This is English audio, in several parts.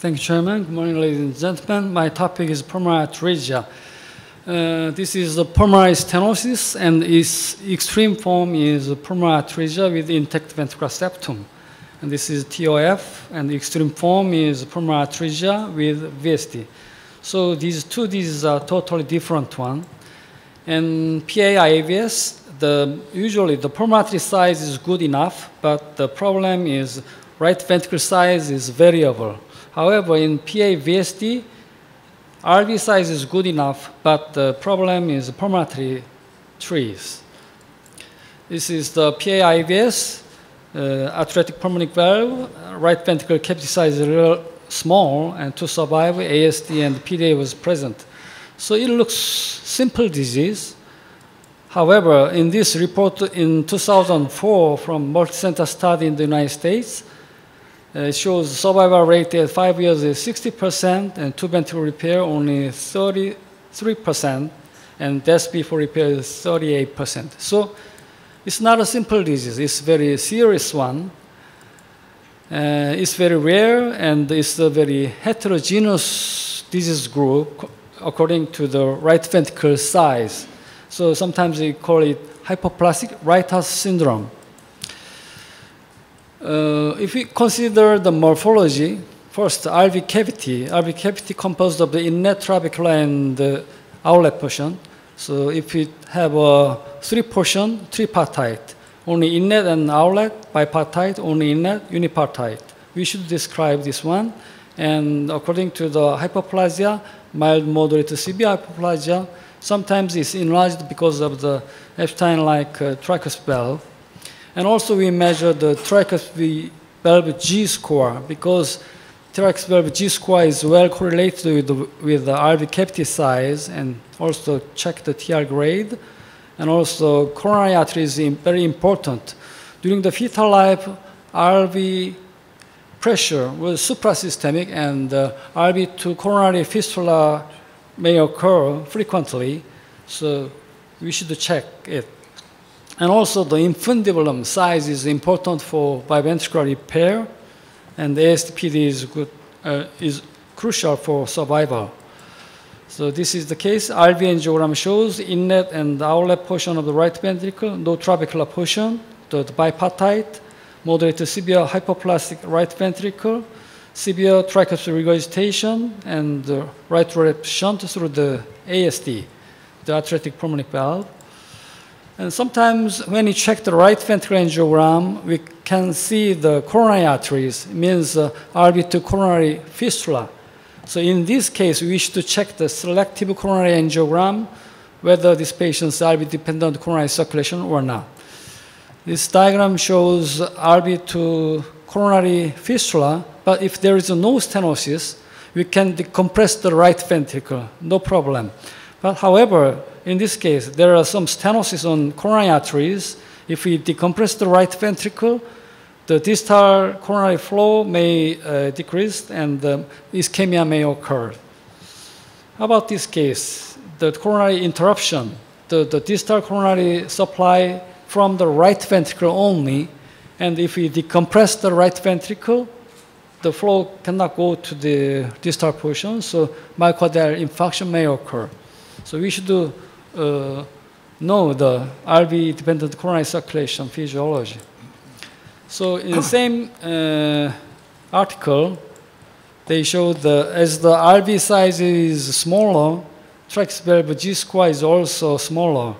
Thank you, Chairman. Good morning, ladies and gentlemen. My topic is pulmonary atresia. Uh, this is the pulmonary stenosis, and its extreme form is pulmonary atresia with intact ventricular septum. And this is TOF, and the extreme form is pulmonary atresia with VSD. So these two diseases are totally different one. And PAIVS, the, usually the pulmonary size is good enough, but the problem is right ventricle size is variable. However, in PAVSD, RV size is good enough, but the problem is pulmonary trees. This is the PAIVS, uh, atretic pulmonary valve, right ventricle cavity size is real small, and to survive, ASD and PDA was present. So it looks simple disease. However, in this report in 2004 from multicenter study in the United States, it shows survival rate at five years is 60%, and two ventricle repair only 33%, and death before repair is 38%. So it's not a simple disease, it's very serious one. Uh, it's very rare, and it's a very heterogeneous disease group according to the right ventricle size. So sometimes we call it hypoplastic right heart syndrome. Uh, if we consider the morphology, first RV cavity. RV cavity composed of the inlet trabecular and the outlet portion. So if we have a three portion, tripartite, only inlet and outlet, bipartite, only inlet, unipartite. We should describe this one. And according to the hypoplasia, mild, moderate severe hypoplasia, sometimes it's enlarged because of the Ebstein-like uh, tricuspid valve. And also we measure the tricuspid valve Z score because tricuspid valve Z score is well correlated with the, with the RV cavity size and also check the TR grade. And also coronary artery is very important. During the fetal life, RV pressure was suprasystemic and uh, RV to coronary fistula may occur frequently. So we should check it. And also the infundibulum size is important for biventricular repair, and the ASDPD is, good, uh, is crucial for survival. So this is the case. RV angiogram shows inlet and outlet portion of the right ventricle, no trabecular portion, the, the bipartite, moderate to severe hypoplastic right ventricle, severe tricuspid regurgitation, and right rep shunt through the ASD, the atretic pulmonary valve. And sometimes when you check the right ventricular angiogram, we can see the coronary arteries, means uh, RV to coronary fistula. So in this case, we to check the selective coronary angiogram, whether this patient's RV dependent coronary circulation or not. This diagram shows RV to coronary fistula, but if there is no stenosis, we can decompress the right ventricle, no problem. But however, in this case, there are some stenosis on coronary arteries. If we decompress the right ventricle, the distal coronary flow may uh, decrease and um, ischemia may occur. How about this case? The coronary interruption, the, the distal coronary supply from the right ventricle only, and if we decompress the right ventricle, the flow cannot go to the distal portion, so myocardial infarction may occur. So we should do uh, know the RV dependent coronary circulation physiology. So in the same uh, article, they show the as the RV size is smaller, trax valve G square is also smaller,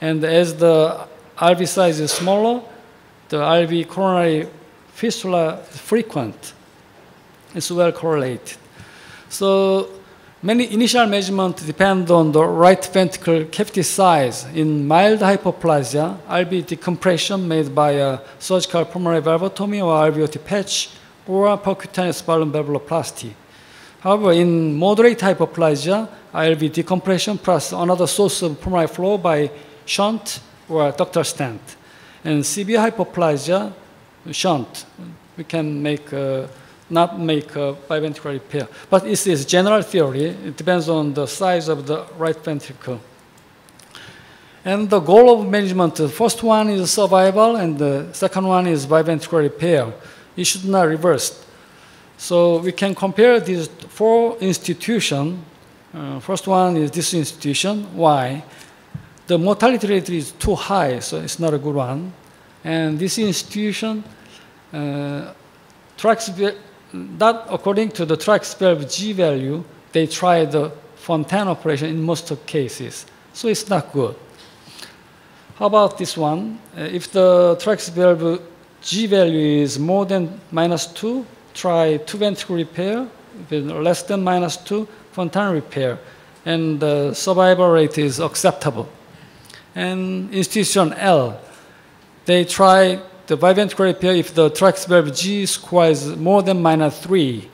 and as the RV size is smaller, the RV coronary fistula is frequent. It's well correlated. So Many initial measurements depend on the right ventricle cavity size. In mild hypoplasia, RV decompression made by a surgical pulmonary valvotomy or RVOT patch or percutaneous balloon valvuloplasty. However, in moderate hypoplasia, RV decompression plus another source of pulmonary flow by shunt or ductal stent. And severe hypoplasia, shunt, we can make uh, not make a biventricular repair. But this is general theory. It depends on the size of the right ventricle. And the goal of management, the first one is survival, and the second one is biventricular repair. It should not reverse. So we can compare these four institutions. Uh, first one is this institution. Why? The mortality rate is too high, so it's not a good one. And this institution uh, tracks, not according to the TRAX12 G value, they try the Fontan operation in most of cases. So it's not good. How about this one? Uh, if the TRAX12 G value is more than minus 2, try two ventricle repair. If it's less than minus 2, Fontan repair. And the survival rate is acceptable. And institution L, they try the biventricular repair if the TRAX12 Z score is more than minus 3.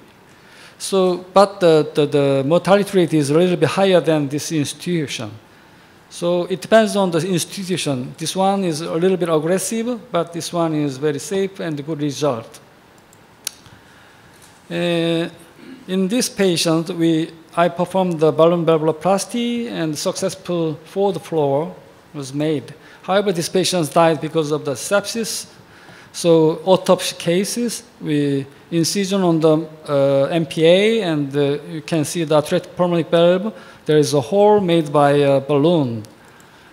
So, but the, the, the mortality rate is a little bit higher than this institution. So it depends on the institution. This one is a little bit aggressive, but this one is very safe and good result. Uh, in this patient, we, I performed the balloon valvuloplasty and successful fourth floor was made. However, this patient died because of the sepsis. So autopsy cases, we incision on the uh, MPA, and uh, you can see the atretic pulmonic valve there is a hole made by a balloon.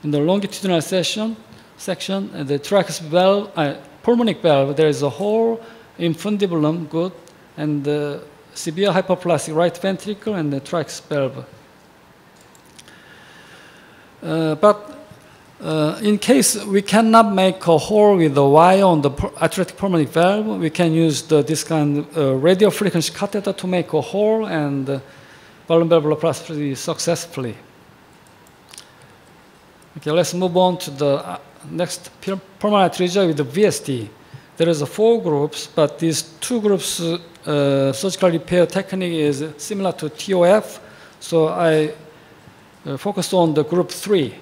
In the longitudinal section, section the thorax valve, uh, pulmonic valve, there is a hole infundibulum, good, and the severe hypoplastic right ventricle and the thorax valve. Uh, but uh, in case we cannot make a hole with the wire on the atretic pulmonic valve, we can use the, this kind of uh, radio frequency catheter to make a hole and uh, balloon valvuloplasty successfully. Okay, let's move on to the uh, next pulmonary atresia with the VSD. There is four groups, but these two groups uh, surgical repair technique is similar to TOF, so I uh, focused on the group three.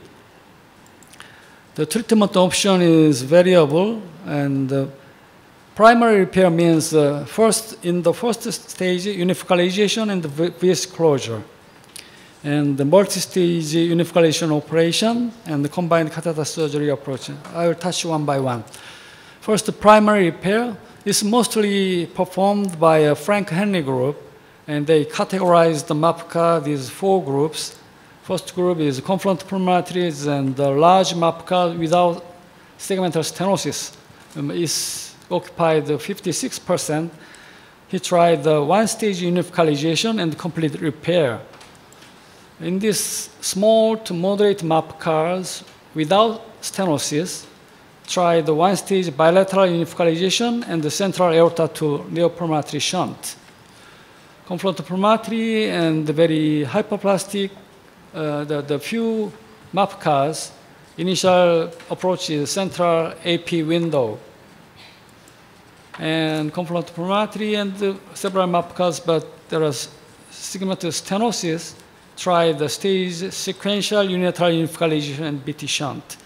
The treatment option is variable, and uh, Primary repair means uh, first, in the first stage, unifocalization and the VS closure. And the multi-stage unifocalization operation and the combined catheter surgery approach. I will touch one by one. First, the primary repair is mostly performed by a Frank Hanley group, and they categorize the MAPCA, these four groups. First group is confluent pulmonary and large MAPCA without segmental stenosis. Um, is occupied 56%. He tried the one-stage unifocalization and complete repair. In these small to moderate map MAPCAs without stenosis, try the one-stage bilateral unifocalization and the central aorta to neopulmonary shunt. Confluent pulmonary and very hypoplastic, uh, the, the few MAPCAs, initial approach is central AP window and pulmonary and several MAPCAs, but there is sigmoidal stenosis, try the stage sequential unilateral unifocalization and BT shunt.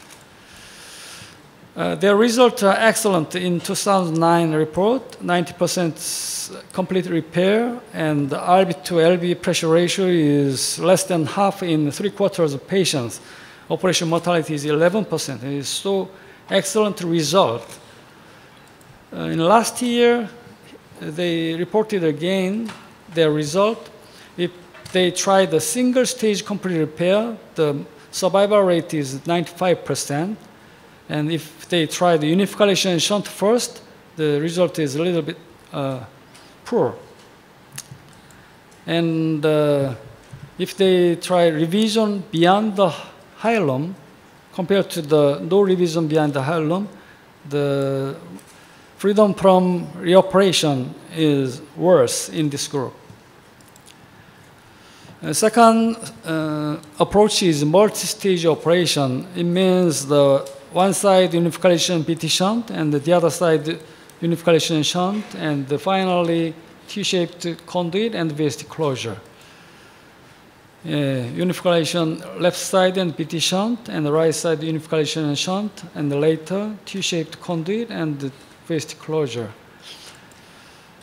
Uh, their results are excellent in 2009 report, 90% complete repair, and the RV to LV pressure ratio is less than half in three quarters of patients. Operation mortality is 11%. It is so excellent result. Uh, in last year, they reported again their result. If they tried the single stage complete repair, the survival rate is 95%. And if they try the unification shunt first, the result is a little bit uh, poor. And uh, if they try revision beyond the hilum, compared to the no revision beyond the hilum, the freedom from reoperation is worse in this group. The second uh, approach is multi-stage operation. It means the one side unification BT shunt and the other side unification shunt and finally T-shaped conduit and VSD closure. Uh, unifocalization left side and BT shunt and the right side unification and shunt and later T-shaped conduit and fist closure.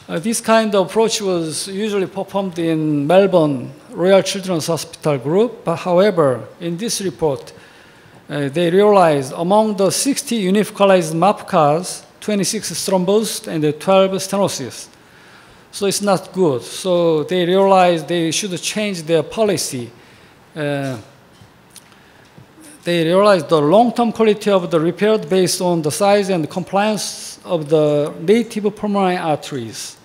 Uh, this kind of approach was usually performed in Melbourne Royal Children's Hospital group, but however, in this report, uh, they realized among the 60 unifocalized MAPCAs, 26 thrombosed and 12 stenosis. So it's not good. So they realized they should change their policy. Uh, they realized the long-term quality of the repair based on the size and compliance of the native pulmonary arteries.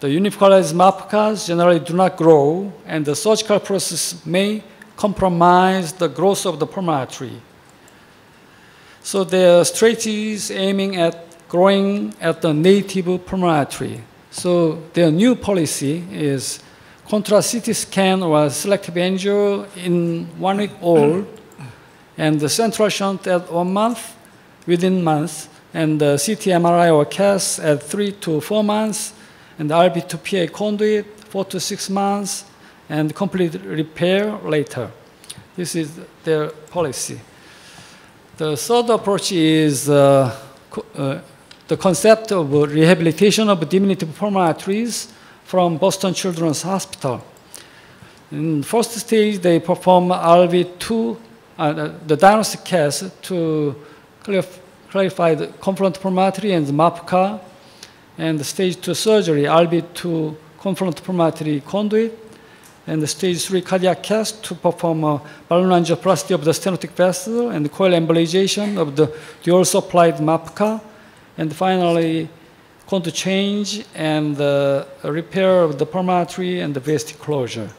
The unifolized MAPCAs generally do not grow, and the surgical process may compromise the growth of the pulmonary artery. So their strategy is aiming at growing at the native pulmonary artery. So their new policy is contrast CT scan or selective angio in one week old, and the central shunt at one month, within months, and the CT MRI or CAS at three to four months, and the RB2PA conduit four to six months, and complete repair later. This is their policy. The third approach is uh, co- uh, the concept of rehabilitation of diminutive pulmonary arteries from Boston Children's Hospital. In first stage, they perform RV2, uh, the diagnostic case to clarify the confluent pulmonary and the MAPCA, and the stage 2 surgery, RB2 confluent pulmonary conduit, and the stage 3 cardiac cast to perform a balloon angioplasty of the stenotic vessel and coil embolization of the dual supplied MAPCA, and finally, contour change and uh, repair of the pulmonary and the VSD closure.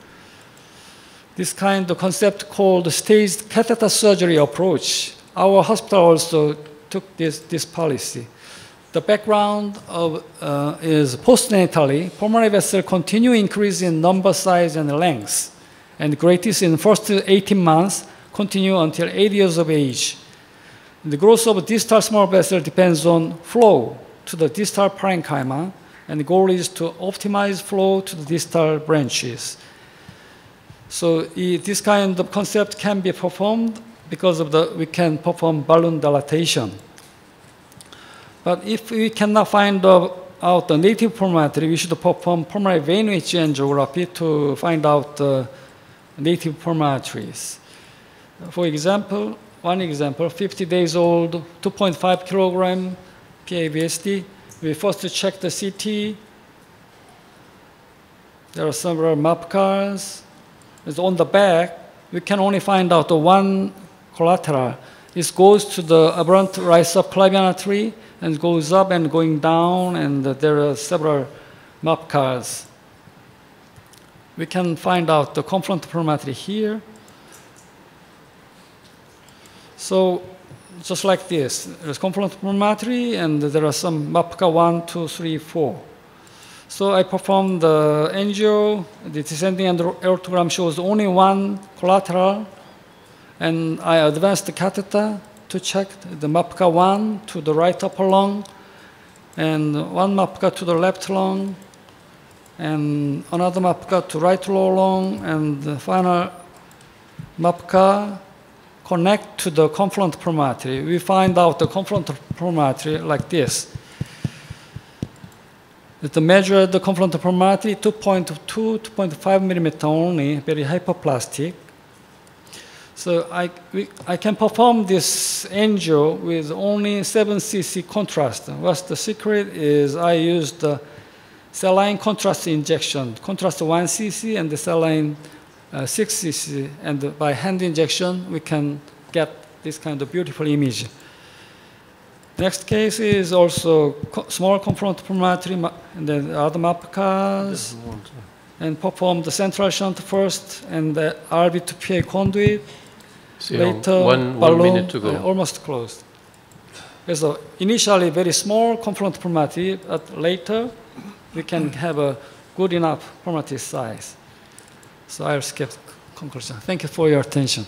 This kind of concept called staged catheter surgery approach. Our hospital also took this, this policy. The background of, uh, is postnatally, pulmonary vessel continue increase in number, size, and length, and greatest in first 18 months, continue until 8 years of age. The growth of distal small vessel depends on flow to the distal parenchyma, and the goal is to optimize flow to the distal branches. So this kind of concept can be performed because of the we can perform balloon dilatation. But if we cannot find out the native pulmonary we should perform pulmonary vein angiography to find out the native pulmonary arteries. For example, one example, 50 days old, 2.5 kilogram PAVSD. We first check the CT. There are several MAPCAs. It's on the back. We can only find out the one collateral. It goes to the aberrant right subclavian artery and goes up and going down, and there are several MAPCAs. We can find out the confluent artery here. So just like this, there's confluent artery, and there are some MAPCA 1, 2, 3, 4. So I performed the angio, the descending and shows only one collateral, and I advanced the catheter to check the MAPCA 1 to the right upper lung, and one MAPCA to the left lung, and another MAPCA to right lower lung, and the final MAPCA connect to the confluent pulmonary. We find out the confluent pulmonary like this. The measure the confluent pulmonary artery 2.2, 2.5 millimeter only, very hyperplastic. So I, we, I can perform this angio with only 7 cc contrast. What's the secret is I used the saline contrast injection, contrast 1 cc and the saline uh, 6 cc, and by hand injection we can get this kind of beautiful image. Next case is also co- small artery, ma- and then other MAPCAs, and perform the central shunt first, and the RB to PA conduit. See, later, one, one balloon, minute to go. uh, almost closed. So initially very small confluent pulmonary but later we can have a good enough pulmonary size. So I'll skip conclusion. Thank you for your attention.